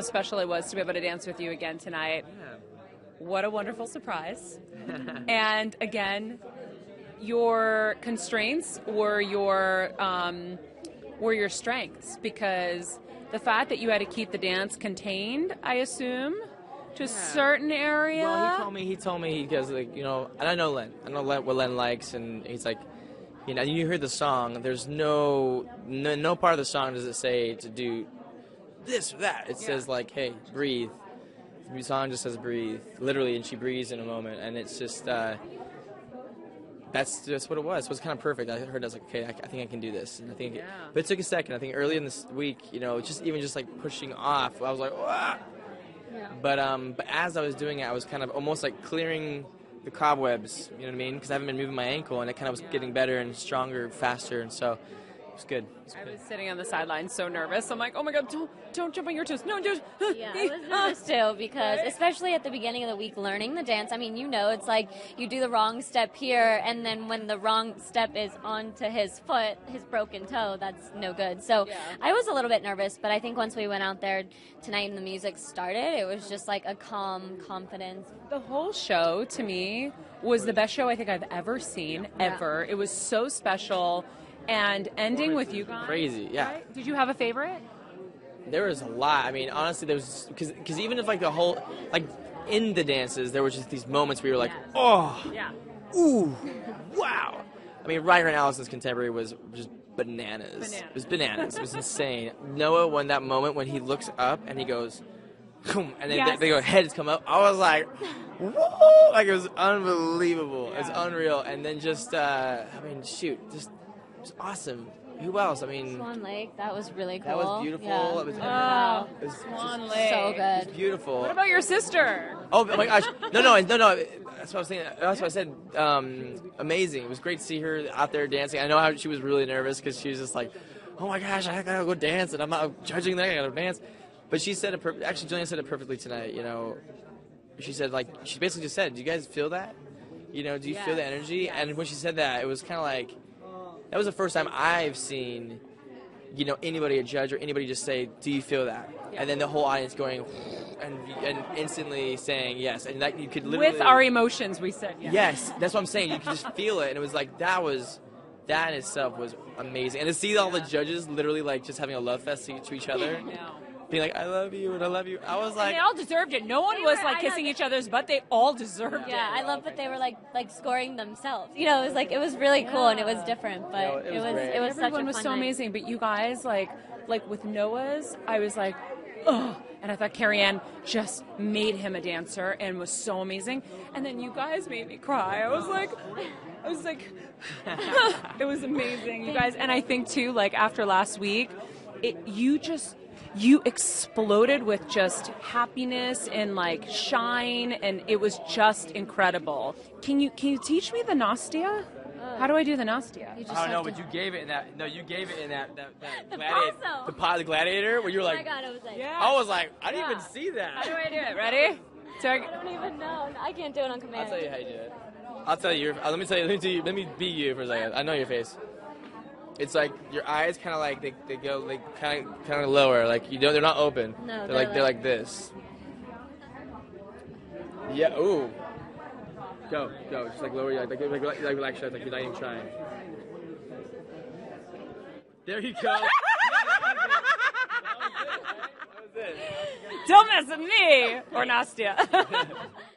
how special it was to be able to dance with you again tonight. What a wonderful surprise. and again, your constraints were your um, were your strengths because the fact that you had to keep the dance contained, I assume, to a certain area. Well, he told me. He told me he goes like you know, and I know Len. I know Len, what Len likes, and he's like, you know, you heard the song. There's no, no no part of the song does it say to do this or that. It says like, hey, breathe. The song just says breathe, literally, and she breathes in a moment, and it's just. Uh, that's that's what it was. It was kind of perfect. I heard I was like, okay, I, I think I can do this, and I think, Yeah. but it took a second. I think early in this week, you know, just even just like pushing off, I was like, Wah! but um, but as I was doing it, I was kind of almost like clearing the cobwebs. You know what I mean? Because I haven't been moving my ankle, and it kind of was getting better and stronger, faster, and so it was good. It was I good. was sitting on the sidelines so nervous. I'm like, oh my god, don't don't jump on your toes. No, don't. Yeah, I was nervous too because, especially at the beginning of the week, learning the dance. I mean, you know, it's like you do the wrong step here, and then when the wrong step is onto his foot, his broken toe, that's no good. So Yeah. I was a little bit nervous, but I think once we went out there tonight and the music started, it was just like a calm confidence. The whole show to me was the best show I think I've ever seen ever. It was so special, and ending with you guys. Crazy, yeah. right? Did you have a favorite? There was a lot. I mean, honestly, there was because because even if like the whole like in the dances, there were just these moments where you were like, Yes. oh, Yeah. ooh, wow. I mean, Ryan and Allison's contemporary was just bananas. Bananas. It was bananas. It was insane. Noah, when that moment when he looks up and he goes, and then Yes. they, they go heads come up, I was like, whoa, like it was unbelievable. It was unreal. And then just, uh, I mean, shoot, just, just awesome. Who else? I mean, Swan Lake, that was really cool. That was beautiful. Yeah. It was- Wow. it was Swan Lake. so it was good. beautiful. What about your sister? Oh my gosh! No, no, no, no. That's what I was saying. That's what I said. Um, amazing. It was great to see her out there dancing. I know how she was really nervous because she was just like, "Oh my gosh, I gotta go dance," and I'm not judging that. I gotta dance. But she said it. Per- actually, Julianne said it perfectly tonight. You know, she said like she basically just said, "Do you guys feel that? You know, do you feel the energy?" yes. And when she said that, it was kind of like that was the first time I've seen, you know, anybody a judge or anybody just say, "Do you feel that?" Yeah. And then the whole audience going and and instantly saying yes, and that you could literally With our emotions, we said yes. yes, that's what I'm saying. You could just feel it, and it was like that was that in itself was amazing, and to see all the judges literally like just having a love fest to, to each other, No. Being like, "I love you" and "I love you," I was like, And they all deserved it. No one They was were- like I kissing that- each other's butt. They all deserved Yeah, it. Yeah, I love that they were like like scoring themselves. You know, it was like it was really cool and it was different, but Yeah, it, it was was it was such Everyone a was fun so night. amazing, but you guys, like, like with Noah's, I was like, ugh. And I thought Carrie Ann just made him a dancer and was so amazing. And then you guys made me cry. I was like, I was like, it was amazing, you guys. And I think too, like after last week, it you just you exploded with just happiness and like shine, and it was just incredible. Can you can you teach me the Nastia? How do I do the Nastia? You just I don't know, but you gave it in that. No, you gave it in that that, that The gladiator, paso. the pot, the gladiator, where you were Oh like, my god, I was like, Yeah. I was like, I didn't Yeah. even see that. How do I do it? Ready? So I- I don't even know. I can't do it on command. I'll tell you how you do it. I'll tell you. Uh, let me tell you. Let me tell you. Let me be you for a second. I know your face. It's like your eyes kind of like they, they go like kind of kind of lower. Like you don't. They're not open. No, they're, they're like they're like- like this. Yeah. Ooh. Go. Go. Just like lower your like like like, like relax like you're not even trying. There you go. Don't mess with me or Nastia.